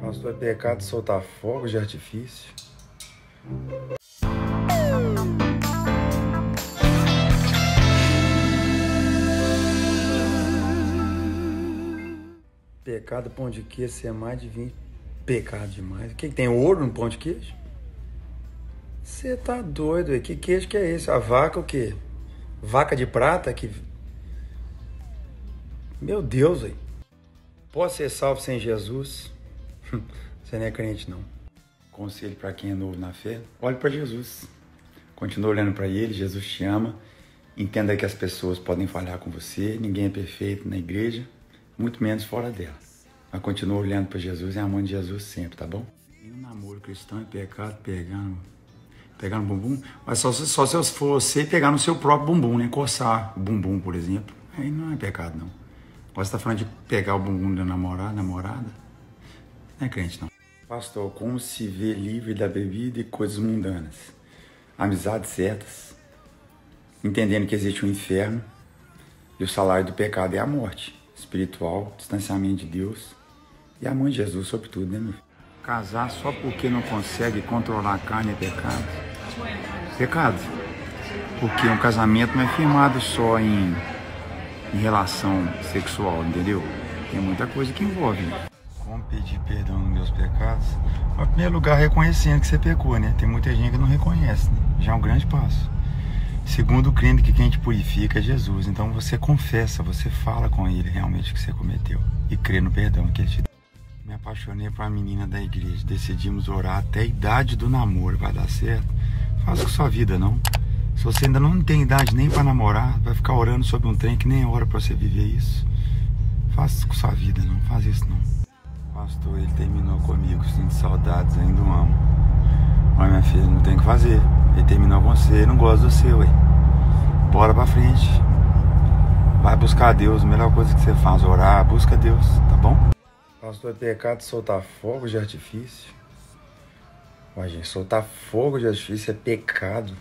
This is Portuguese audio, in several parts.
Pastor, é pecado soltar fogo de artifício. Pecado, pão de queijo, ser mais de 20. Pecado demais. O que, tem ouro no pão de queijo? Você tá doido? Que queijo que é esse? A vaca o quê? Vaca de prata que. Meu Deus, aí. Posso ser salvo sem Jesus? Você não é crente, não. Conselho para quem é novo na fé: olhe para Jesus. Continue olhando para Ele, Jesus te ama. Entenda que as pessoas podem falhar com você, ninguém é perfeito na igreja, muito menos fora dela. Mas continue olhando para Jesus e amando Jesus sempre, tá bom? O namoro cristão é pecado pegar pegar no bumbum, mas só, só se você pegar no seu próprio bumbum, né? Coçar o bumbum, por exemplo. Aí não é pecado, não. Agora você tá falando de pegar o bumbum da namorada, namorada? Não é crente, não. Pastor, como se vê livre da bebida e coisas mundanas? Amizades certas, entendendo que existe um inferno e o salário do pecado é a morte espiritual, distanciamento de Deus e a mãe de Jesus, sobretudo, né, meu filho? Casar só porque não consegue controlar a carne é pecado. Pecado. Porque um casamento não é firmado só em, em relação sexual, entendeu? Tem muita coisa que envolve. Como pedir perdão nos meus pecados? Em primeiro lugar, reconhecendo que você pecou, né? Tem muita gente que não reconhece, né? Já é um grande passo. Segundo, crendo que quem te purifica é Jesus. Então você confessa, você fala com ele realmente o que você cometeu. E crê no perdão que ele te deu. Me apaixonei por uma menina da igreja. Decidimos orar até a idade do namoro. Vai dar certo? Faça com sua vida, não. Se você ainda não tem idade nem para namorar, vai ficar orando sobre um trem que nem é hora para você viver isso. Faça com sua vida, não. Faz isso, não. Pastor, ele terminou comigo. Sinto saudades, ainda o amo. Mas, minha filha, não tem o que fazer. Ele terminou com você, não gosta do seu, ué. Bora pra frente. Vai buscar Deus. A melhor coisa que você faz, orar, busca Deus, tá bom? Pastor, é pecado soltar fogo de artifício. Mas, gente, soltar fogo de artifício é pecado.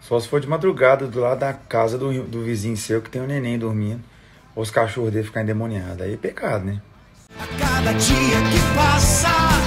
Só se for de madrugada do lado da casa do, do vizinho seu que tem um neném dormindo. Ou os cachorros dele ficar endemoniados. Aí é pecado, né? A cada dia que passa.